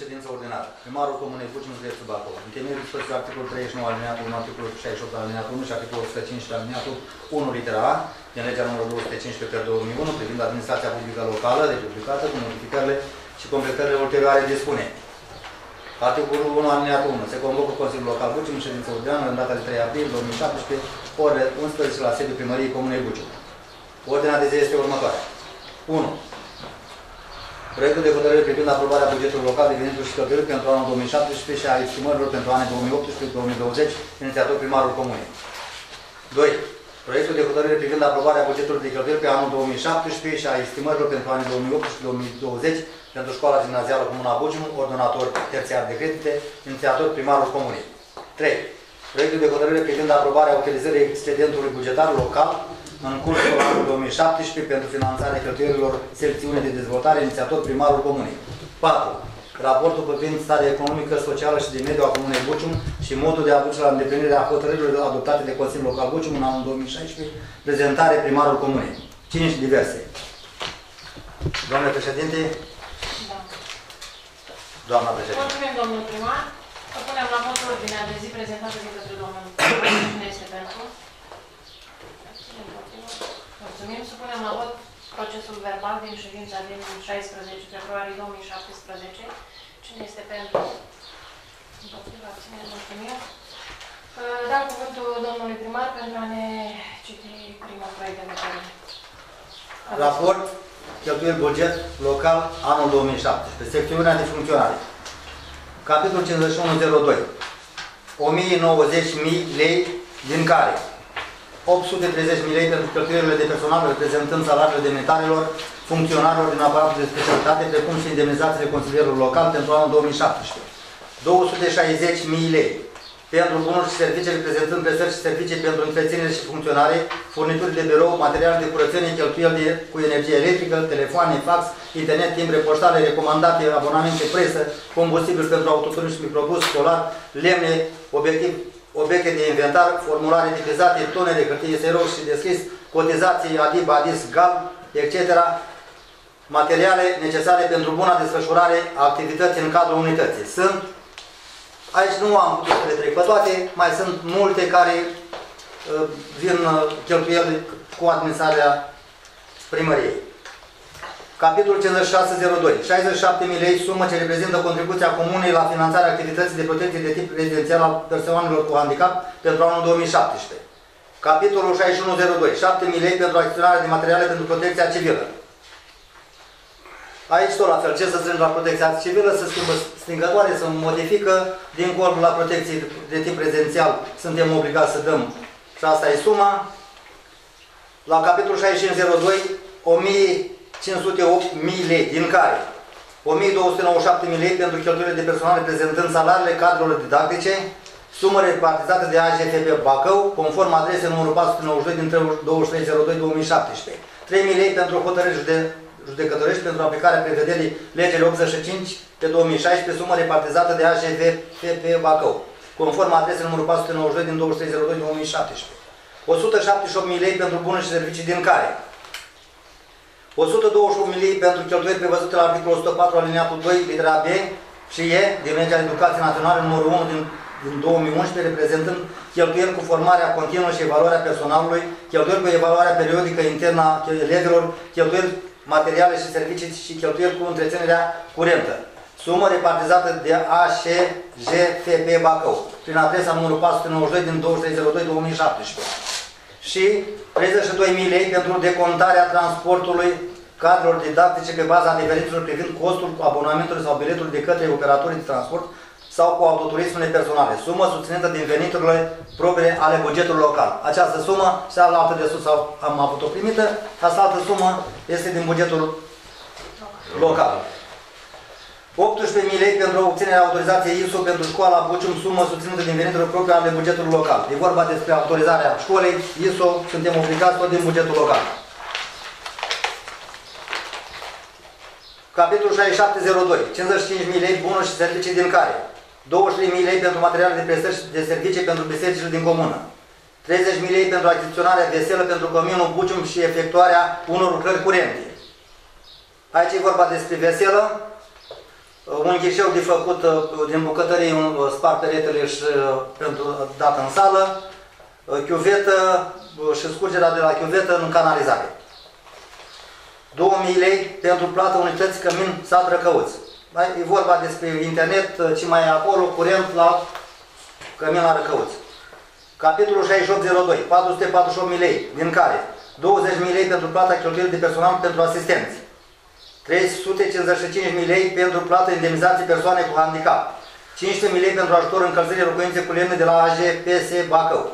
ședință ordinară. Primarul Comunei Bucim, județul Bacău. În temeiul dispoziției articolul 39 alineatul 1, articolul 68 alineatul 1 și articolul 115 alineatul 1 litera A din legea numărul 215 pe 2001 privind administrația publică locală, de publicată cu modificările și completările ulterioare dispune. Articolul 1 alineatul 1. Se convocă Consiliul Local Bucim în ședință ordinară în data de 3 aprilie 2017, orele 11 la sediul primăriei Comunei Bucim. Ordinea de zi este următoarea. 1. Proiectul de hotărâre privind aprobarea bugetului local de venituri și cheltuieli pentru anul 2017 și a estimărilor pentru anii 2018-2020, inițiator primarul comunei. 2. Proiectul de hotărâre privind aprobarea bugetului de cheltuieli pe anul 2017 și a estimărilor pentru anii 2018-2020 pentru școala gimnazială Comuna Bucium, ordonator terțiar de credite, inițiator primarul comunei. 3. Proiectul de hotărâre privind aprobarea utilizării excedentului bugetar local în cursul anului 2017 pentru finanțarea cheltuielilor secțiune de dezvoltare, inițiator primarul comunei. 4. Raportul privind starea economică, socială și de mediu a Comunei Bucium și modul de a duce la îndeplinirea hotărârilor adoptate de Consiliul Local Bucium în anul 2016, prezentare primarul comunei. 5 diverse. Doamne președinte. Da. Doamna președinte. Mulțumim, domnul primar. Propunem la vot ordinea de zi prezentată de către domnul Cine este pentru? Mulțumim. Supunem la vot procesul verbal din ședința din 16 februarie 2017. Cine este pentru? Împotriva, abținere, mulțumim. Dau cuvântul domnului primar pentru a ne citi primul proiect de hotărâre. Raport, cheltuieli buget local, anul 2017. Secțiunea de funcționare. Capitolul 5102. 1090.000 lei, din care 830 lei pentru cheltuielile de personal reprezentând salariile demnitarilor, funcționarilor din aparatul de specialitate, precum și indemnizațiile consilierilor local pentru anul 2017. 260.000 lei pentru bunuri și servicii reprezentând prestări și servicii pentru întreținere și funcționare, furnituri de birou, materiale de curățenie, cheltuieli de, cu energie electrică, telefoane, fax, internet, timbre poștale, recomandate, abonamente, presă, combustibil pentru autoturism și microbus, solar, lemne, obiectiv obiecte de inventar, formulare tipizate, tone de hârtie seros și deschis, cotizații ADIB, ADIS, GAL, etc. Materiale necesare pentru buna desfășurare a activității în cadrul unității. Sunt, aici nu am putut să le trec pe toate, mai sunt multe care uh, vin uh, cheltuieli cu administrarea primăriei. Capitolul 5602. 67.000 lei, sumă ce reprezintă contribuția comunei la finanțarea activității de protecție de tip rezidențial al persoanelor cu handicap pentru anul 2017. Capitolul 6102. 7.000 lei pentru achiziționarea de materiale pentru protecția civilă. Aici tot la fel, ce să strâng la protecția civilă, se schimbă stingătoare, se modifică, din corpul la protecție de tip rezidențial suntem obligați să dăm și asta e suma. La capitolul 6502, 1000 508.000 lei, din care 1.297.000 lei pentru cheltuielile de personal reprezentând salariile cadrelor didactice, sumă repartizată de AGFB Bacău, conform adresei numărul 492 din 2302-2017. 3.000 lei pentru hotărâri jude judecătorești pentru aplicarea prevederii legii 85 pe 2016, sumă repartizată de AGFB Bacău, conform adresei numărul 492 din 2302-2017. 178.000 lei pentru bunuri și servicii din care 121 lei pentru cheltuieli prevăzute la articolul 104 alineatul 2, litera B și E din legea Educației Naționale numărul 1 din, din 2011, reprezentând cheltuieli cu formarea continuă și evaluarea personalului, cheltuieli cu evaluarea periodică internă a elevilor, cheltuieli materiale și servicii și cheltuieli cu întreținerea curentă. Sumă repartizată de ASGFP Bacău, prin adresa numărul 492 din 2302-2017 și 32.000 lei pentru decontarea transportului cadrelor didactice pe baza adeverințelor privind costul abonamentului sau biletului de către operatorii de transport sau cu autoturismele personale. Sumă susținută din veniturile proprie ale bugetului local. Această sumă, cealaltă de sus am avut-o primită, asta altă sumă este din bugetul local. 18.000 lei pentru obținerea autorizației ISO pentru școala Bucium, sumă susținută din veniturile proprii ale bugetului local. E vorba despre autorizarea școlii ISO, suntem obligați tot din bugetul local. Capitolul 6702, 55.000 lei bunuri și servicii din care 23.000 lei pentru materiale de prestări de servicii pentru bisericile din comună, 30.000 lei pentru achiziționarea veselă pentru comunul Bucium și efectuarea unor lucrări curente. Aici e vorba despre veselă, un ghișeu de făcut uh, din bucătărie, un uh, spart peretele și uh, pentru dat în sală, uh, chiuvetă uh, și scurgerea de la chiuvetă în canalizare. 2000 lei pentru plata unități cămin sat Răcăuț. Da? E vorba despre internet, uh, ce mai e acolo, curent la cămin la Răcăuț. Capitolul 6802, 448 lei, din care 20.000 lei pentru plata cheltuielii de personal pentru asistenți. 355 lei pentru plată indemnizații persoane cu handicap. 500 lei pentru ajutor încălzire locuințe cu lemne de la AGPS Bacău.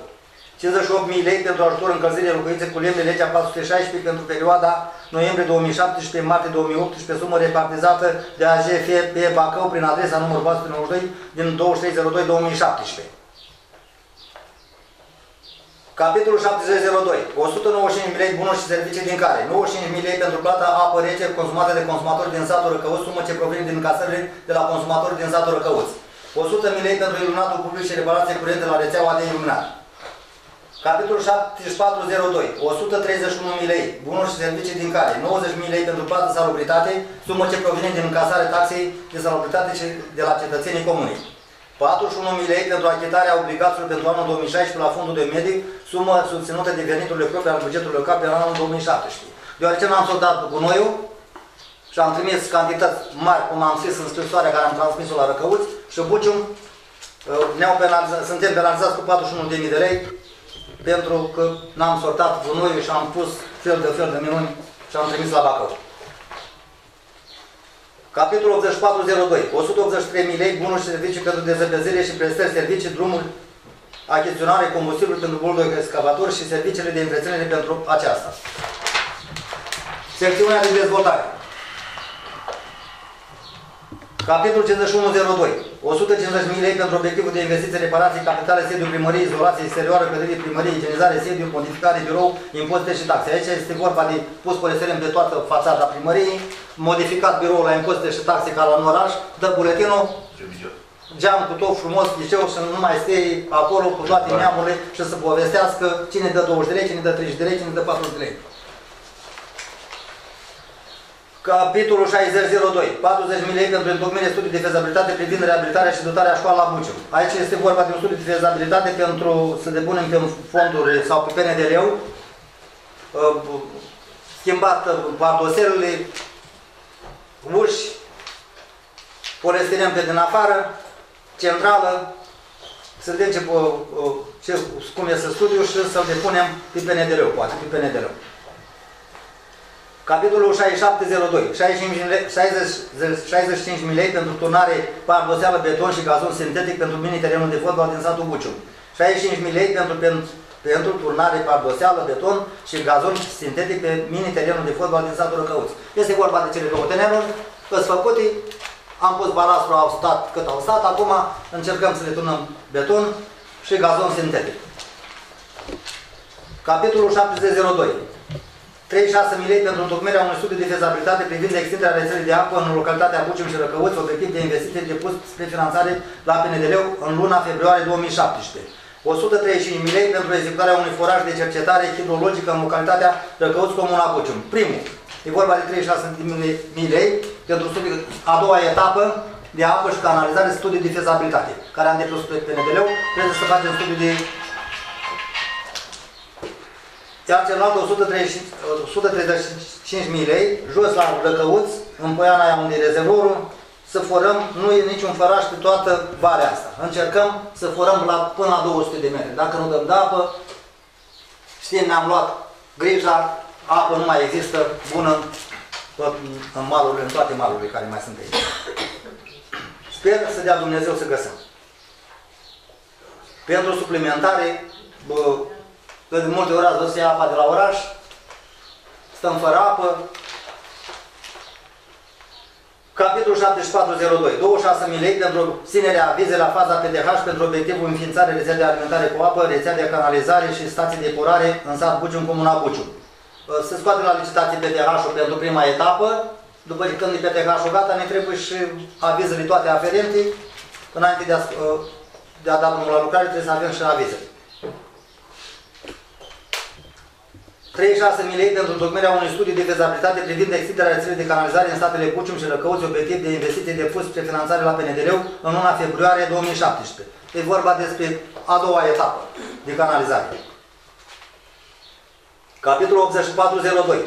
58.000 lei pentru ajutor încălzire locuințe cu lemne legea 416 pentru perioada noiembrie 2017-martie 2018, sumă repartizată de AGFP Bacău prin adresa numărul 492 din 2302-2017. Capitolul 702. 195 lei bunuri și servicii din care 95 lei pentru plata apă rece consumată de consumatori din satul Răcăuț, sumă ce provine din casările de la consumatori din satul Răcăuț. 100 lei pentru iluminatul public și reparație curente la rețeaua de iluminat. Capitolul 7402. 131 lei bunuri și servicii din care 90 lei pentru plată salubritate, sumă ce provine din încasare taxei de salubritate și de la cetățenii comunii. 41 lei pentru achitarea obligațiilor pentru anul 2016 la fondul de medic, sumă susținută de veniturile proprii al bugetului local pe anul 2017. Deoarece n-am soldat gunoiul și am trimis cantități mari, cum am scris în scrisoarea care am transmis-o la Răcăuți și Bucium, uh, ne-au penalizat, suntem penalizați cu 41.000 de lei pentru că n-am sortat gunoiul și am pus fel de fel de minuni și am trimis la Bacău. Capitolul 8402. 183 lei bunuri și servicii pentru dezăpezire și prestări servicii, drumuri, achiziționare, combustibil pentru buldog excavator și serviciile de întreținere pentru aceasta. Secțiunea de dezvoltare. Capitolul 5102. 150 lei pentru obiectivul de investiții, reparații, capitale, sediu primăriei, izolație exterioară, clădirii primăriei, igienizare, sediu, modificare, birou, impozite și taxe. Aici este vorba de pus poliserem de toată fațada primăriei, modificat biroul la impozite și taxe ca la în oraș, dă buletinul, geam cu tot frumos, liceu și nu mai stai acolo cu toate neamurile și să povestească cine dă 20 de lei, cine dă 30 de lei, cine dă 40 de lei. Capitolul 6002. 40 lei pentru întocmire studii de fezabilitate privind reabilitarea și dotarea școala Buciu. Aici este vorba de un studiu de fezabilitate pentru să depunem pe fonduri sau pe PNDL-ul, schimbat pardoselele, uși, polestirem pe din afară, centrală, să vedem ce, cum este studiul și să-l depunem pe PNDL-ul, poate, pe PNDL-ul. Capitolul 6702, 65 lei pentru turnare pardoseală, beton și gazon sintetic pentru mini-terenul de fotbal din satul Buciu. 65 lei pentru, pentru, pentru turnare pardoseală, beton și gazon sintetic pe mini-terenul de fotbal din satul Răcăuț. Este vorba de cele două terenuri, sunt făcute, am pus balastru, au stat cât au stat, acum încercăm să le turnăm beton și gazon sintetic. Capitolul 702. 36 lei pentru întocmirea unui studiu de fezabilitate privind extinderea rețelei de apă în localitatea Bucium și Răcăuț, obiectiv de investiție depus spre finanțare la PNDL în luna februarie 2017. 135 lei pentru executarea unui foraj de cercetare hidrologică în localitatea Răcăuț, Comuna Bucium. Primul, e vorba de 36 lei pentru studiu, a doua etapă de apă și canalizare, studiu de fezabilitate, care am depus pe PNDL-ul, trebuie să facem studiu de iar celălalt 135.000 lei, jos la Răcăuț, în poiana aia unde e rezervorul, să forăm, nu e niciun făraș pe toată varea asta. Încercăm să forăm la, până la 200 de metri. Dacă nu dăm de apă, știm, ne-am luat grija, apă nu mai există bună tot în malurile, în toate malurile care mai sunt aici. Sper să dea Dumnezeu să găsim. Pentru suplimentare, bă, că de multe ori ați văzut să ia apa de la oraș, stăm fără apă. Capitolul 7402, 26 lei pentru ținerea vizei la faza PDH pentru obiectivul înființare rețea de alimentare cu apă, rețea de canalizare și stații de epurare în sat Buciu, în comuna Buciu. Se scoate la licitație PDH-ul pentru prima etapă, după ce când e PDH-ul gata, ne trebuie și avizele toate aferente, înainte de a, de a da drumul la lucrare, trebuie să avem și avizele. 36 lei pentru întocmirea unui studiu de fezabilitate privind extinderea rețelei de canalizare în statele Bucium și Răcăuți, obiectiv de investiție depus spre finanțare la PNDR în luna februarie 2017. E vorba despre a doua etapă de canalizare. Capitolul 8402.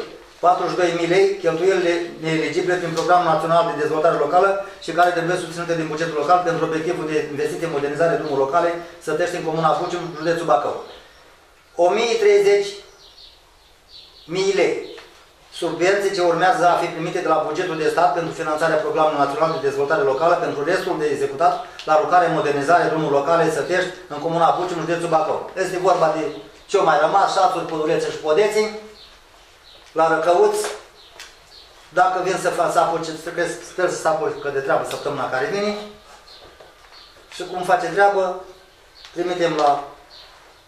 42.000 lei cheltuielile neeligibile prin Programul Național de Dezvoltare Locală și care trebuie susținute din bugetul local pentru obiectivul de investiție în modernizare drumuri locale Sătești în Comuna Bucium, județul Bacău. 1030 mii lei. Subvenții ce urmează a fi primite de la bugetul de stat pentru finanțarea Programului Național de Dezvoltare Locală pentru restul de executat la lucrare modernizare drumuri locale Sătești în Comuna Bucium, județul Bacău. Este vorba de ce mai rămas, șațuri, pădurețe și podeții, la Răcăuți, dacă vin să fac sapul, sper să sapul că de treabă săptămâna care vine, și cum face treabă, trimitem la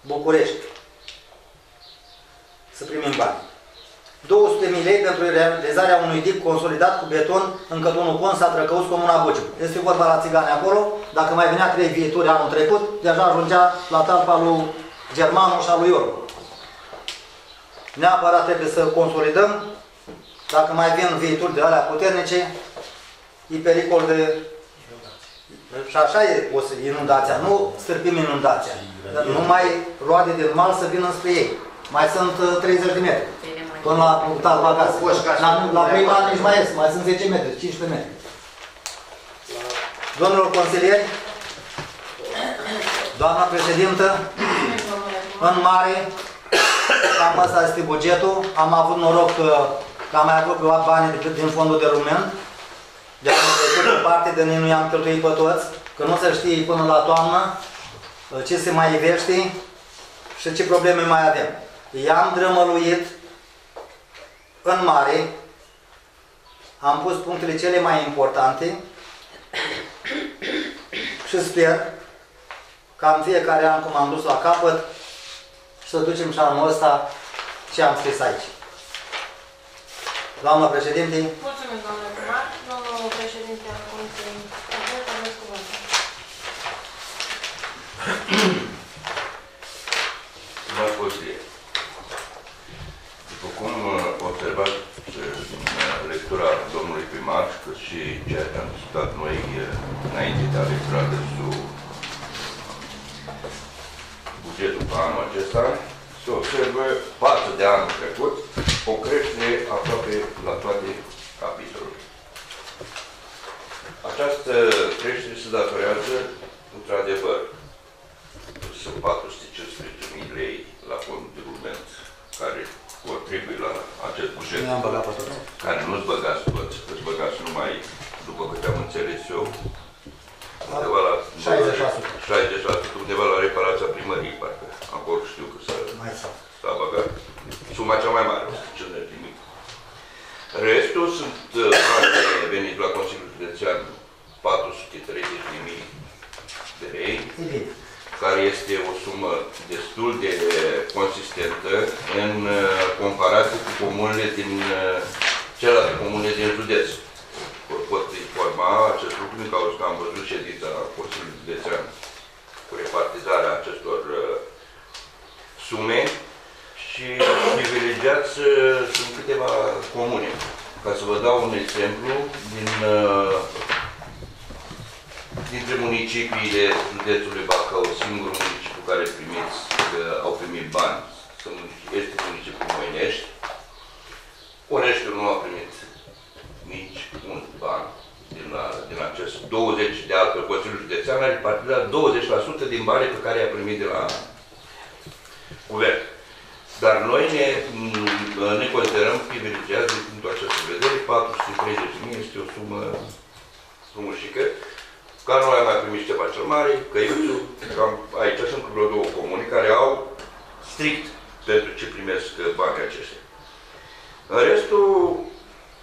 București să primim bani. 200.000 lei pentru realizarea unui dip consolidat cu beton în cătunul Con, s-a Răcăuți, Comuna Buciu. Este vorba la țigane acolo, dacă mai venea trei viituri anul trecut, deja ajungea la talpa lui Germanu și a lui Iorgu. Neapărat trebuie să consolidăm, dacă mai vin viituri de alea puternice, e pericol de... Și așa e o inundația, nu stârpim inundația. Nu mai roade din mal să vină spre ei. Mai sunt 30 de metri. Până la tal bagaz. La, la prima an nici mai ies, mai sunt 10 metri, 15 metri. Domnilor consilieri, doamna președintă, în mare, cam asta este bugetul. Am avut noroc că, că am mai apropiat banii decât din fondul de rumen. De am trecut parte de noi nu i-am cheltuit pe toți, că nu se știe până la toamnă ce se mai ivește și ce probleme mai avem. I-am drămăluit în mare, am pus punctele cele mai importante și sper ca în fiecare an, cum am dus la capăt, să ducem și anul ăsta ce am scris aici. Doamna președinte. Mulțumesc, doamne primar. Domnul președinte al Comisiei, aveți cuvântul. Stimați consilieri, după cum observați din lectura domnului primar, că și ceea ce am discutat noi înainte de a lectura sub bugetul pe anul acesta, se observă față de anul trecut o creștere aproape la toate capitolele. Această creștere se datorează, într-adevăr, sunt 415.000 lei la fondul de rulment care contribuie la acest buget. Nu am băgat pe toți. Care nu-ți băgați toți, îți băgați numai, după câte am înțeles eu, undeva la 60%. 60% undeva la reparația primăriei, parcă. Acolo știu că s-a, Mai sau. s-a băgat. Suma cea mai mare, cel de nimic. Restul sunt uh, bani de venit la Consiliul Județean 430.000 de lei, E bine. care este o sumă destul de consistentă în uh, comparație cu comunele din uh, celelalte comune din județ. Vă pot informa acest lucru din cauza că am văzut ședința Consiliului Județean cu repartizarea acestor uh, sume și privilegiați uh, sunt câteva comune. Ca să vă dau un exemplu, din uh, dintre municipiile județului Bacău, singurul municipiu care primiți, că au primit bani sunt municipi- este municipiul Moinești. Oneștiul nu a primit nici un ban din, la, din acest 20 de altfel Consiliul Județean a repartizat 20% din banii pe care i-a primit de la guvern. Dar noi ne, ne considerăm privilegiați din punctul acesta de vedere, 430.000 este o sumă frumușică. Ca noi am mai primit Ștefan cel Mare, Căiuțu, cam aici sunt vreo două comuni care au strict pentru ce primesc banii aceștia. În restul,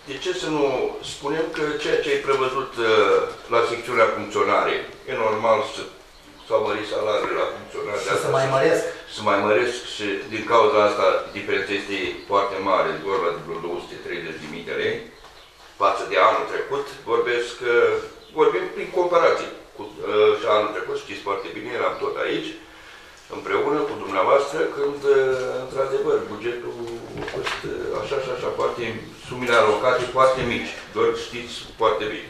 de ce să nu spunem că ceea ce e prevăzut uh, la secțiunea funcționare, e normal să s-au mărit salariile la funcționare. de Să asta se mai măresc. Să mai măresc și din cauza asta diferența este foarte mare, vorba de vreo 230.000 de lei față de anul trecut, vorbesc, uh, vorbim prin comparație cu uh, și anul trecut, știți foarte bine, eram tot aici. împreună cu dumneavoastră când, uh, într-adevăr, bugetul a fost uh, așa și așa, foarte, sumile alocate foarte mici, doar știți foarte bine.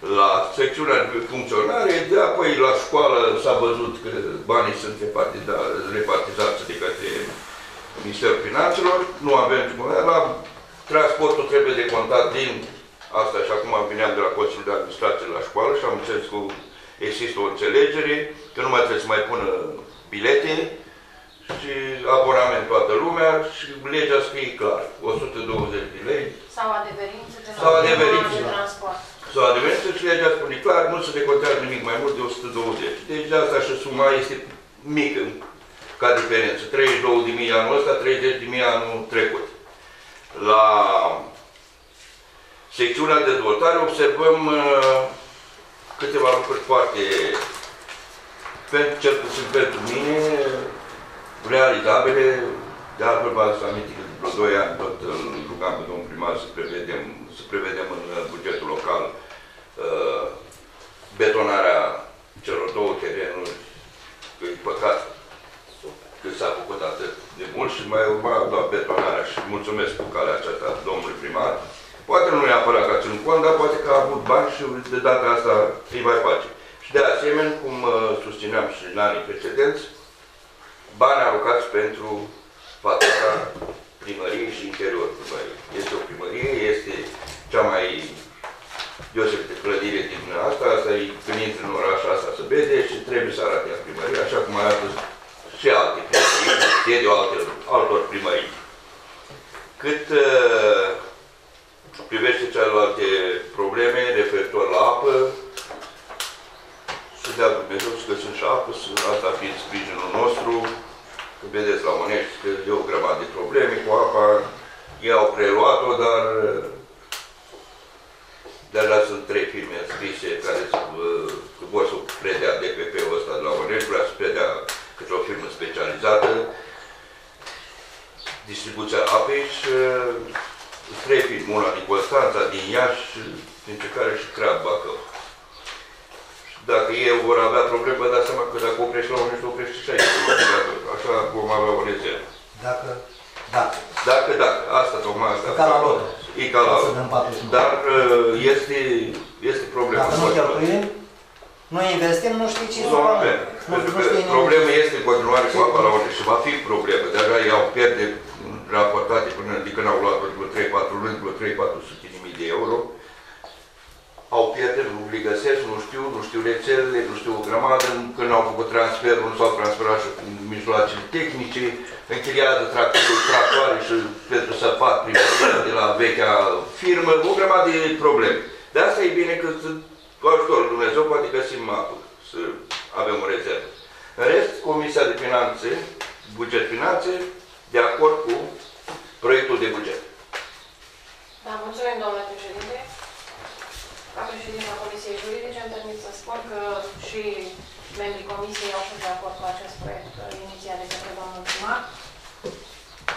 La secțiunea de funcționare, de apoi la școală s-a văzut că banii sunt repartiza- repartizați de către Ministerul Finanțelor, nu avem ce mai- la transportul trebuie de contat din asta și acum veneam de la Consiliul de Administrație la școală și am înțeles că există o înțelegere, că nu mai trebuie să mai pună bilete și abonament toată lumea și legea scrie clar, 120 de lei Sau adeverință de Sau la adeverință, de da. transport. Sau adeverință și legea spune clar, nu se decontează nimic mai mult de 120. Deci de asta și suma este mică ca diferență. 32 de mii anul ăsta, 30 de mii anul trecut. La secțiunea de dezvoltare observăm uh, câteva lucruri foarte, pentru, cel puțin pentru mine, realizabile. De altfel, vă aduc aminte că de vreo 2 ani tot îl rugam pe domnul primar să prevedem, să prevedem în uh, bugetul local uh, betonarea celor două terenuri. Că e păcat că s-a făcut atât de mult și mai urma doar betonarea și mulțumesc cu calea aceasta domnului primar. Poate nu neapărat că a ținut cont, dar poate că a avut bani și de data asta îi mai face. Și de asemenea, cum uh, susțineam și în anii precedenți, bani alocați pentru fațada primăriei și interiorul primăriei. Este o primărie, este cea mai deosebită clădire din asta, asta e când intri în oraș, asta se vede și trebuie să arate în primărie, așa cum arată și alte primării, de alte, altor primării. Cât uh, privește celelalte probleme referitor la apă, să dea Dumnezeu să găsim și apă, să asta fiind sprijinul nostru, că vedeți la Onești că e o grămadă de probleme cu apa, ei au preluat-o, dar dar la sunt trei firme scrise care uh, că vor să predea DPP-ul ăsta de la Onești, vrea să predea către o firmă specializată, distribuția apei și uh, trei firme, una din Constanța, din Iași, dintre care și Crab Bacău. Și Dacă ei vor avea probleme, vă dați seama că dacă oprești la Onești, oprești și aici. Așa vom avea o rezervă. Dacă, dacă. Dacă, dacă, asta tocmai asta. E ca la loto. E ca la Să loto. dăm 49. Dar uh, este, este problema. Dacă nu cheltuim, nu investim, nu știi ce Nu avem. Nu, Pentru nu că știi nimic. problema este în continuare cu apa la unde și va fi problemă. Deja ei au pierde raportate până de când au luat vreo 3-4 luni, vreo 3-400 de mii de euro. Au pierderi, nu le găsesc, nu știu, nu știu rețelele, nu știu o grămadă, când au făcut transferul, nu s-au transferat și în mijloacele tehnice, închiriază tractorul, tractoare și pentru să fac primăria de la vechea firmă, o grămadă de probleme. De asta e bine că cu ajutorul lui Dumnezeu poate găsim apă, să avem o rezervă. În rest, Comisia de Finanțe, Buget Finanțe, de acord cu proiectul de buget. Da, mulțumim, domnule președinte. Ca președinte a Comisiei Juridice, îmi permit să spun că și membrii Comisiei au fost de acord cu acest proiect uh, inițiat de către domnul primar.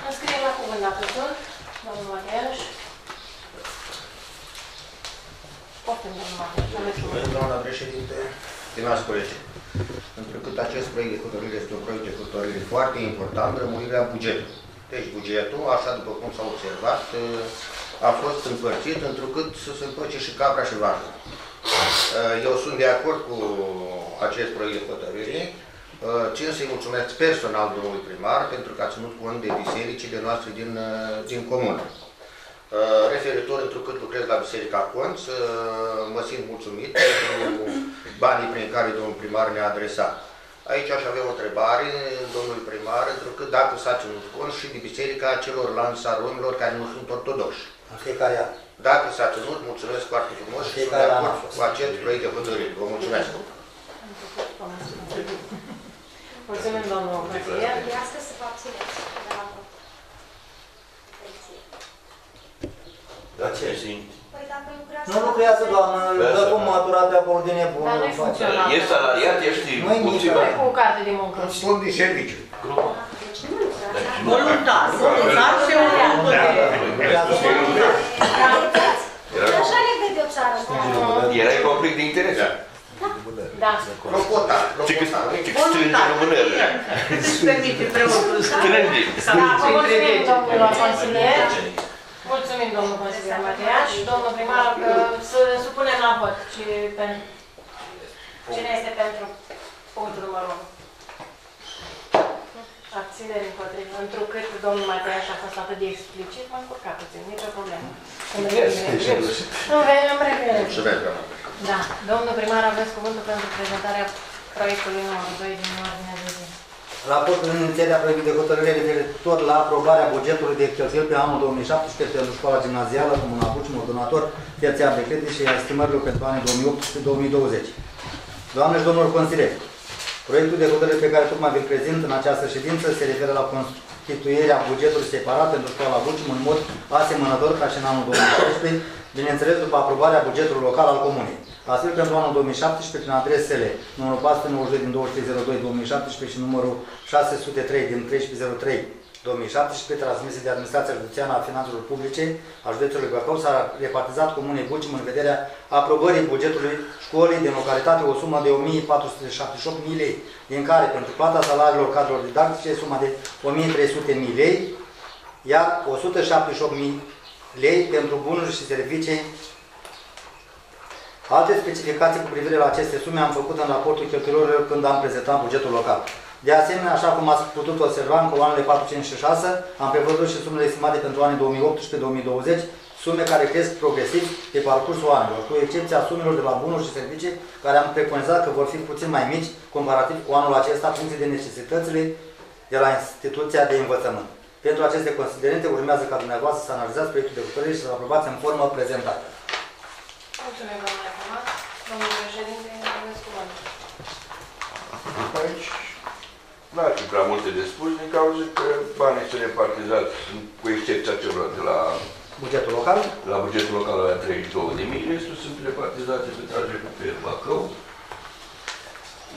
Înscriem la cuvânt dacă sunt, domnul Mateaș. Poftim, domnul Mateaș, aveți cuvânt. Mulțumesc, doamna președinte, stimați colegi. Întrucât acest proiect de hotărâre este un proiect de hotărâre foarte important, rămânirea bugetului. Deci bugetul, așa după cum s-a observat, a fost împărțit întrucât să se împăce și capra și varză. Eu sunt de acord cu acest proiect de hotărâre. Țin să-i mulțumesc personal domnului primar pentru că a ținut cont de bisericile noastre din, din comună. Uh, referitor întrucât lucrez la Biserica Conț, uh, mă simt mulțumit pentru banii prin care domnul primar ne-a adresat. Aici aș avea o întrebare, domnul primar, întrucât dacă s-a ținut cont și de Biserica celor lansaromilor care nu sunt ortodoxi. În fiecare an. Dacă s-a ținut, mulțumesc foarte frumos și sunt de Fiecare an acord a fost. cu acest proiect de hotărâre. Vă mulțumesc. Mulțumim, domnul consilier. Trebuiască să vă abțineți de la vot. Dar ce simt? Păi dacă lucrează... Nu lucrează, doamnă, Da, dă să- cu maturat pe ordine bună. Dar nu-i face. funcțional. E salariat, ești Nu-i nimic. puțin. Nu cu carte de muncă. Spun de serviciu. Deci nu lucrează. Voluntar, voluntar și o muncă de... Lucrează Realități. Era, Așa le vede o țară. era conflict de interese. Da. Propotat, Ce că propotat. ce că strânge rămânele. Cât își permite preotul să... Strânge. Da, vă mulțumim, domnilor consilier. Mulțumim, domnul consilier Mateaș. Domnul primar, că să supunem la vot. Și pen- Cine este pentru punctul numărul 1? Abținere împotrivă. Întrucât domnul Mateaș a fost atât de explicit, m-am încurcat puțin, nicio problemă. Îmi revine. Îmi vine, îmi revine. Și vezi, doamna. Da, domnul primar, aveți cuvântul pentru prezentarea proiectului numărul 2 din ordinea de zi. Raportul inițial proiect de hotărâre referitor la aprobarea bugetului de cheltuieli pe anul 2017 pentru școala gimnazială, Comuna Buci, Ordonator, terțiar de credit și a estimărilor pentru anii 2018-2020. Doamne și domnilor consilieri, proiectul de hotărâre pe care tocmai vi-l prezint în această ședință se referă la constituirea bugetului separat pentru școala Bucim în mod asemănător ca și în anul 2016, bineînțeles după aprobarea bugetului local al comunei. Astfel, pentru anul 2017, prin adresele numărul 492 din 2302-2017 și numărul 603 din 1303 2017, transmise de Administrația Județeană a Finanțelor Publice a județului Bacău, s-a repartizat comunei Bucim în vederea aprobării bugetului școlii din localitate o sumă de 1478 lei, din care pentru plata salariilor cadrelor didactice suma de 1300 lei, iar 178 lei pentru bunuri și servicii Alte specificații cu privire la aceste sume am făcut în raportul cheltuielor când am prezentat bugetul local. De asemenea, așa cum ați putut observa în coloanele 4, 5 și 6, am prevăzut și sumele estimate pentru anii 2018-2020, sume care cresc progresiv pe parcursul anilor, cu excepția sumelor de la bunuri și servicii, care am preconizat că vor fi puțin mai mici comparativ cu anul acesta, în funcție de necesitățile de la instituția de învățământ. Pentru aceste considerente urmează ca dumneavoastră să analizați proiectul de hotărâre și să-l aprobați în formă prezentată. Mulțumim, domnule primar. Domnul președinte, aveți cuvântul. Aici nu ar fi prea multe de spus din cauza că banii sunt repartizați, cu excepția celor de la, Bugetul local? la bugetul local la 32 de mii, restul sunt repartizate pe tragetul pe Bacău.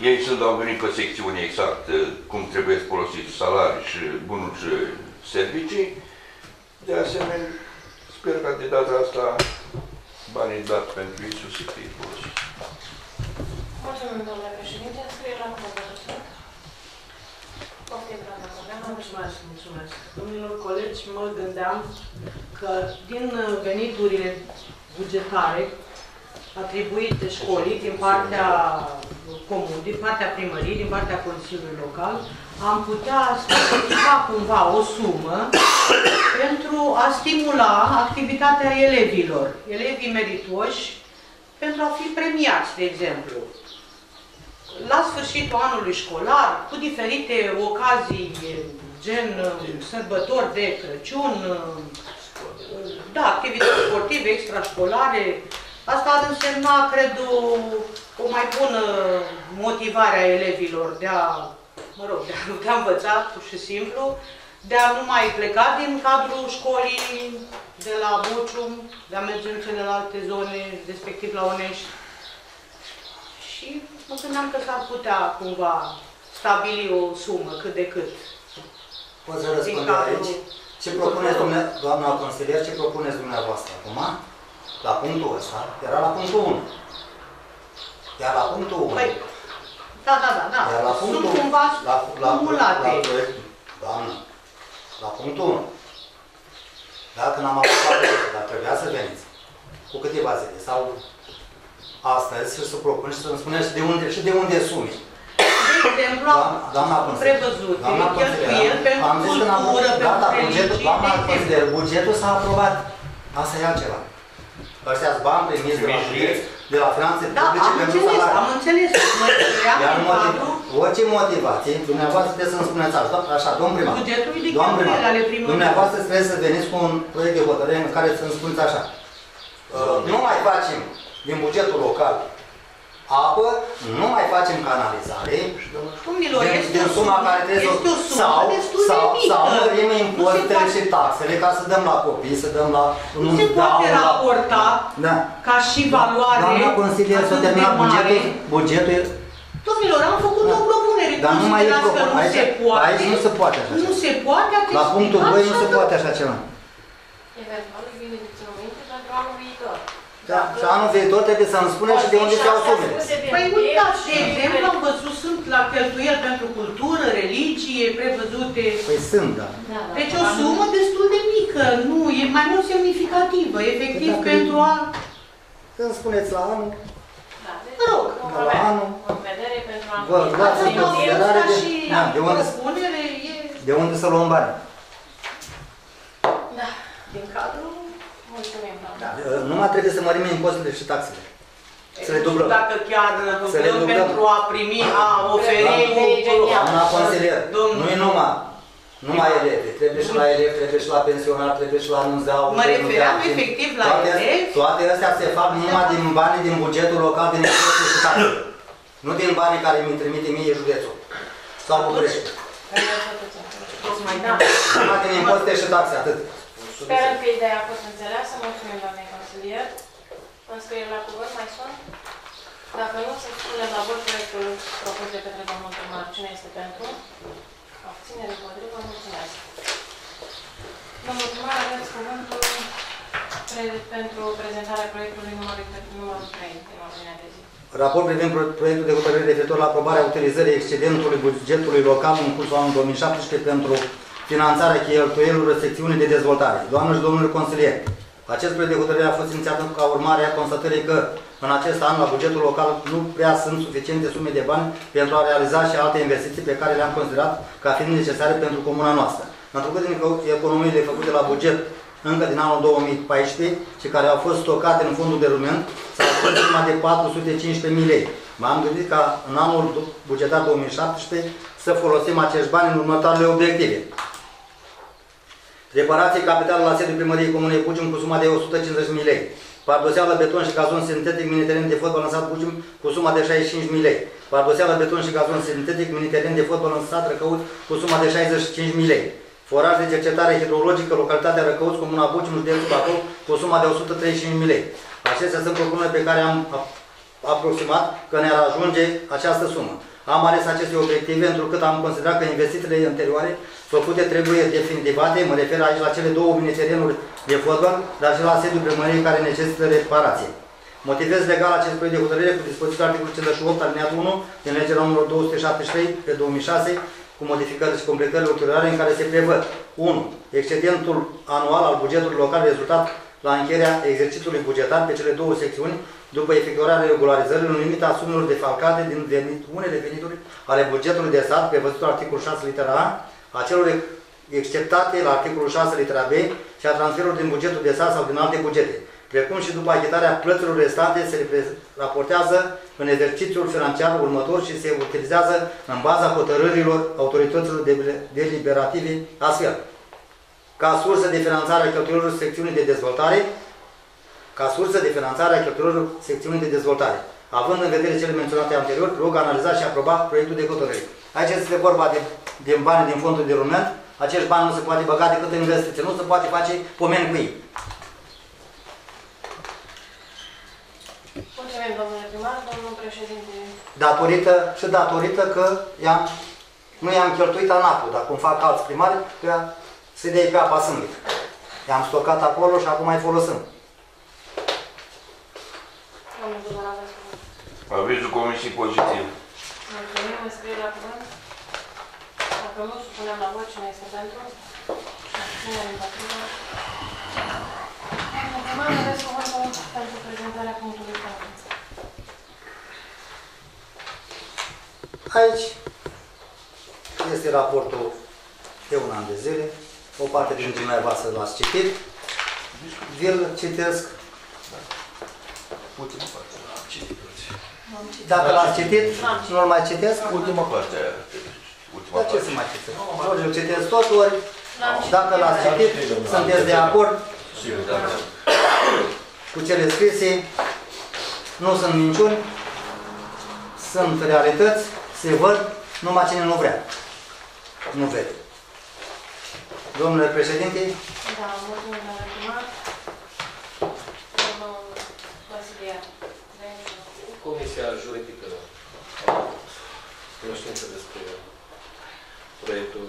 Ei sunt au venit pe secțiune exact eh, cum trebuie folosit salarii și bunuri și servicii. De asemenea, sper că de data asta banii dat pentru ei să fie folosiți. Mulțumim, domnule președinte. Scrie la cuvântul. Poftim, doamna Bogdan. Mulțumesc, mulțumesc. Domnilor colegi, mă gândeam că din veniturile bugetare atribuite școlii din partea comun, din partea primăriei, din partea Consiliului Local, am putea specifica cumva o sumă pentru a stimula activitatea elevilor, elevii meritoși, pentru a fi premiați, de exemplu la sfârșitul anului școlar, cu diferite ocazii, gen uh, sărbători de Crăciun, uh, da, activități sportive, extrașcolare. Asta ar însemna, cred, o, o mai bună motivare a elevilor de a, mă rog, de a, de a învăța, pur și simplu, de a nu mai pleca din cadrul școlii de la Bucium, de a merge în celelalte zone, respectiv la Onești. Și mă gândeam că s-ar putea cumva stabili o sumă cât de cât. Pot să răspund eu aici? Ce propuneți, domne, doamna consilier, ce propuneți dumneavoastră acum? La punctul ăsta, era la punctul 1. Iar la punctul 1, Păi, da, da, da, da. iar la Sunt punctul, cumva la, la, cumulate. la proiectul, doamnă, la punctul 1, dacă n-am apucat, dar trebuia să veniți, cu câteva zile, sau astăzi, și să propun și să-mi spuneți de unde, și de unde sume. De exemplu, Doamna, doamna consilier, prevăzute doamna cheltuieli consilier, pentru am zis că n-am cultură, da, da, pentru bugetul, religii, doamna de exemplu. consilier, bugetul s-a aprobat. Asta e altceva. Ăștia bani primiți de la Primiți județ, de la finanțe Da, publice am pentru înțeles, salarii. am înțeles. Mă refeream Iar în motiv, cadrul orice motivație, dumneavoastră trebuie să-mi spuneți asta, așa, domn primar. bugetului de Domn primar, cheltuieli ale primăriei. dumneavoastră trebuie să veniți cu un proiect de hotărâre în care să-mi spuneți așa. uh, Nu mai facem din bugetul local apă, nu mai facem canalizare, Domnilor, din, este din o suma care trebuie este o să sumă sau, destul de sau, mică. sau mărim Nu se impozitele poate- și taxele ca să dăm la copii, să dăm la... Nu se poate dau la- raporta Da. ca și valoare Doamna consilier, să atât de terminat mare. bugetul, bugetul e- Domnilor, am făcut o propunere. Dar nu mai e Considerați că propun- nu aici- se poate. aici nu se poate așa Nu ceva. se poate, ați La punctul explicat 2 și nu se atât. poate așa ceva. Eventual, îi bine de ținut minte pentru anul viitor. Da. Și anul viitor trebuie să-mi spuneți și de unde se iau sumele. Păi uitați, de exemplu, am văzut, sunt la cheltuieli pentru cultură, religie, prevăzute. Păi sunt, da. Deci o sumă destul de mică, nu, e mai mult semnificativă, efectiv Păi dacă pentru a... Să-mi spuneți la anul, Da, deci Mă rog, vom la avea anul. în vedere pentru a Vă fi- luați în Asta considerare ca de, și da, de, unde, propunere e de unde să luăm bani. Da, din cadrul... mulțumim, doamna. Da. Numai trebuie să mărim impozitele și taxele. Să le dublăm. Dacă chiar Să le dublăm dublăm. pentru a primi, a oferi... Idee genială. Doamna consilier, Domnul- nu e numai, numai elevi, trebuie și la elevi, trebuie și la pensionar, trebuie și la nunzeau. Mă trebuie refeream nunzeau. efectiv la toate, elevi. Toate astea se fac numai din banii din bugetul local, din impozite și taxe. Nu din banii care mi trimite mie județul. Sau București. Tocmai Da. Numai din impozite și taxe, atât. Sperăm că ideea a fost înțeleasă. Mulțumim, doamnei consilier. Înscrieri la cuvânt mai sunt? Dacă nu, să spunem la vot proiectul propus de către domnul primar. Cine este pentru? Abținere împotrivă. Mulțumesc. Domnul primar, aveți cuvântul pre- pentru prezentarea proiectului numărul, numărul 3 din ordinea de zi. Raport privind pro- proiectul de hotărâre referitor la aprobarea utilizării excedentului bugetului local în cursul anului 2017 pentru finanțarea cheltuielilor secțiunii de dezvoltare. Doamnă și domnule consilier, acest proiect de hotărâre a fost inițiat ca urmare a constatării că în acest an la bugetul local nu prea sunt suficiente sume de bani pentru a realiza și alte investiții pe care le-am considerat ca fiind necesare pentru comuna noastră. Întrucât din economiile făcute la buget încă din anul 2014 și care au fost stocate în fondul de rulment, s-a spus suma de 415 lei. M-am gândit ca în anul bugetar 2017 să folosim acești bani în următoarele obiective. Reparații capitale la sediul primăriei Comunei Bucium cu suma de 150.000 lei. Pardoseală beton și gazon sintetic mini-teren de fotbal lansat Bucium cu suma de 65.000 lei. Pardoseală beton și gazon sintetic mini-teren de fotbal lansat Răcăut cu suma de 65.000 lei. Foraj de cercetare hidrologică, localitatea Răcăuți, Comuna Bucium, județul Bacău, cu suma de 135.000 lei. Acestea sunt propunerile pe care am a- aproximat că ne-ar ajunge această sumă. Am ales aceste obiective întrucât am considerat că investițiile anterioare făcute trebuie definitivate, mă refer aici la cele două mini-terenuri de fotbal, dar și la sediul primăriei care necesită reparație. Motivez legal acest proiect de hotărâre cu dispoziția articolul 58 alineatul 1 din legea numărul 273 pe 2006 cu modificări și completări ulterioare în care se prevăd 1. Excedentul anual al bugetului local rezultat la încheierea exercițiului bugetar pe cele două secțiuni după efectuarea regularizării în limita sumelor defalcate din venit, unele venituri ale bugetului de stat prevăzut articolul 6 litera A, a celor exceptate la articolul 6 litera B și a transferurilor din bugetul de stat sau din alte bugete, precum și după achitarea plăților restante se repre- raportează în exercițiul financiar următor și se utilizează în baza hotărârilor autorităților de- deliberative astfel. Ca sursă de finanțare a cheltuielor secțiunii de dezvoltare, ca sursă de finanțare a cheltuielor secțiunii de dezvoltare. Având în vedere cele menționate anterior, rog analizat și aprobat proiectul de hotărâre. Aici este vorba de, de bani din fondul de rulment. Acești bani nu se poate băga decât în investiție. Nu se poate face pomeni cu ei. Mulțumim, domnule primar. Domnul președinte, Datorită și datorită că i-am, nu i-am cheltuit anapul, dar cum fac alți primari, că se dea pe apa sâmbit. I-am stocat acolo și acum mai folosim. domnul primar, aveți cuvânt. Avizul comisiei pozitiv. Mulțumim, înscriere la cuvânt. Dacă nu, supunem la vot cine este pentru. Abținere împotrivă. Domnul primar, aveți cuvântul pentru prezentarea punctului 4. Aici este raportul de un an de zile. O parte dintre dumneavoastră l-ați citit. Vi-l citesc. Ultima parte. Am citit. Dacă l-ați citit, nu-l mai citesc. Ultima parte aia. Ultima Dar ce parte. să mai citesc? Ori îl citesc tot, ori N-am citit. dacă l-ați citit, sunteți de acord Da, da. cu cele scrise. Nu sunt minciuni, sunt realități, se văd, numai cine nu vrea. Nu vede. Domnule președinte, Da, mulțumim, domnule primar. Comisia Juridică a avut cunoștință despre proiectul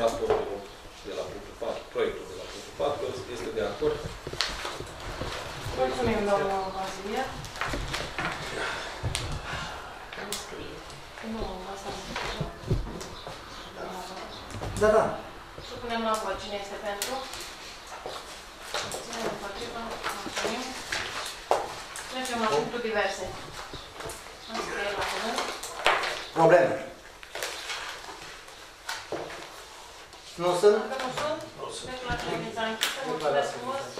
raportul de la punctul 4, proiectul de la punctul 4 este de acord. Mulțumim, doamna Vasilia. Da, da. Supunem la vot cine este pentru. sono molto diverse. Non Nu Non Nu Non Declarația Non închisă. Non frumos.